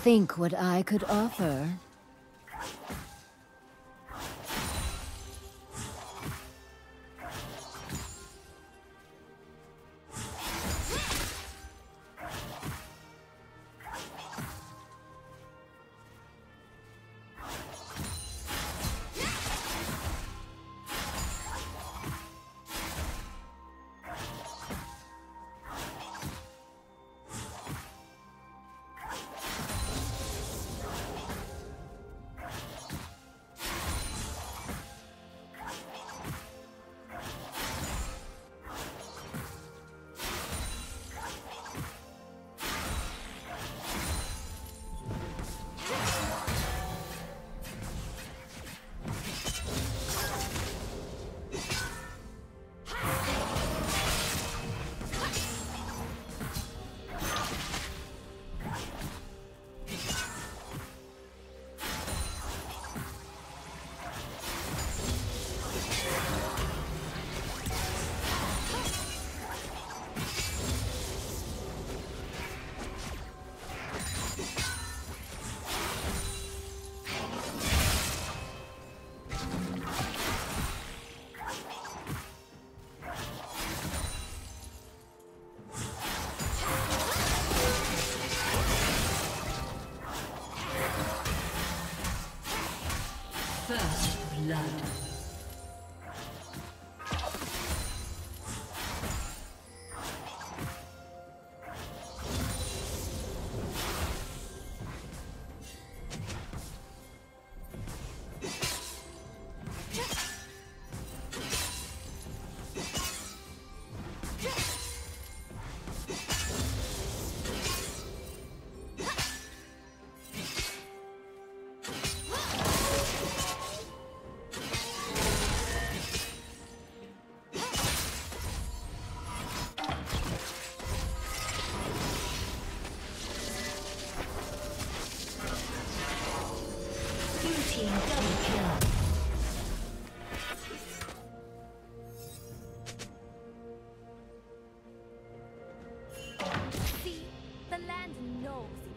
think what I could offer. Blood. land knows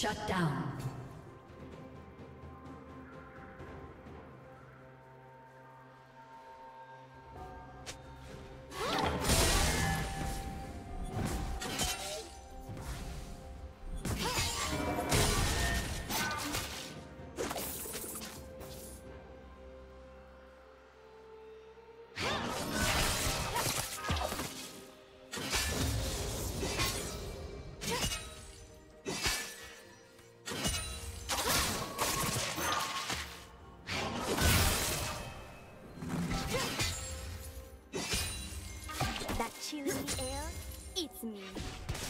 Shut down. chilly air eats me.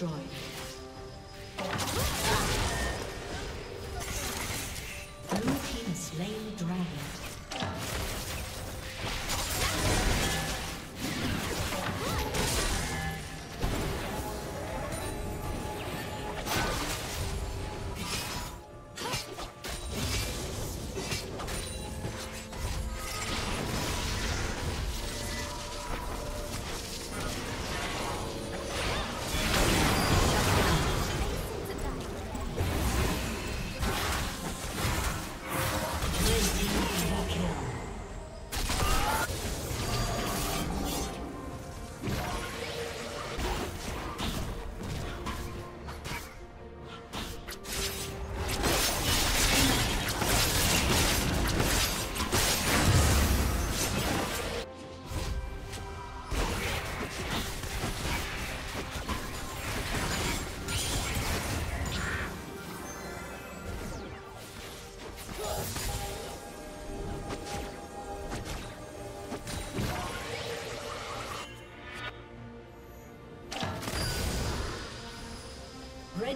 Destroyed.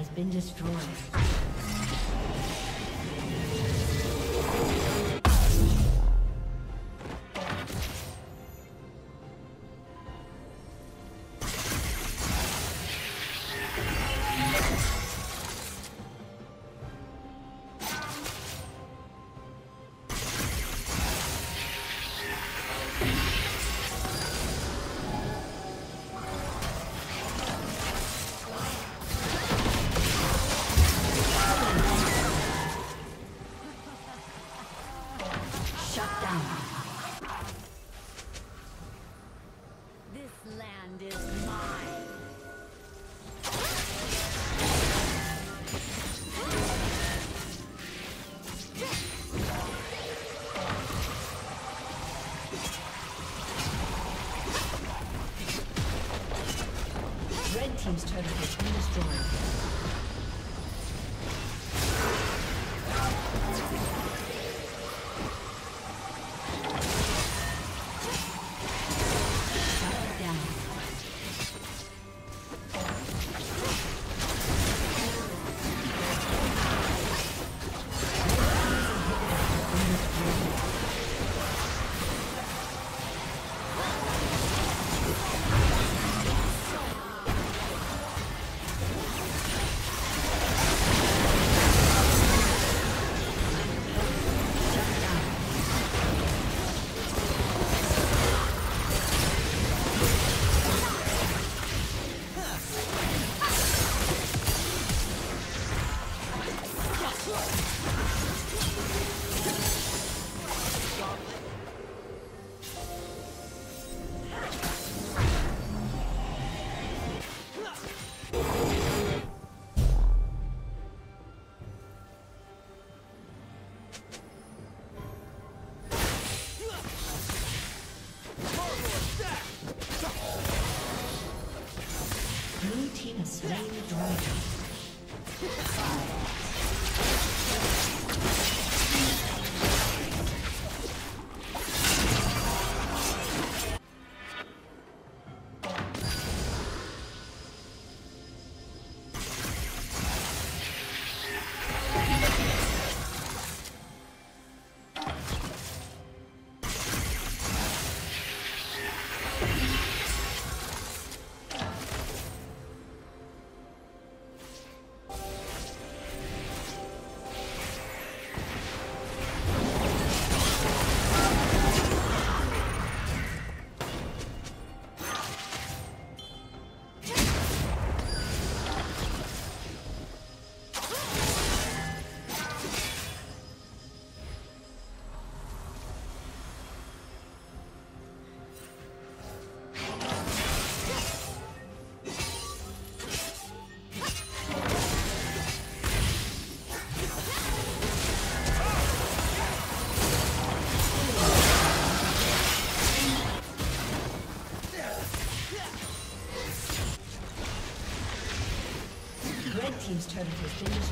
Has been destroyed.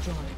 Has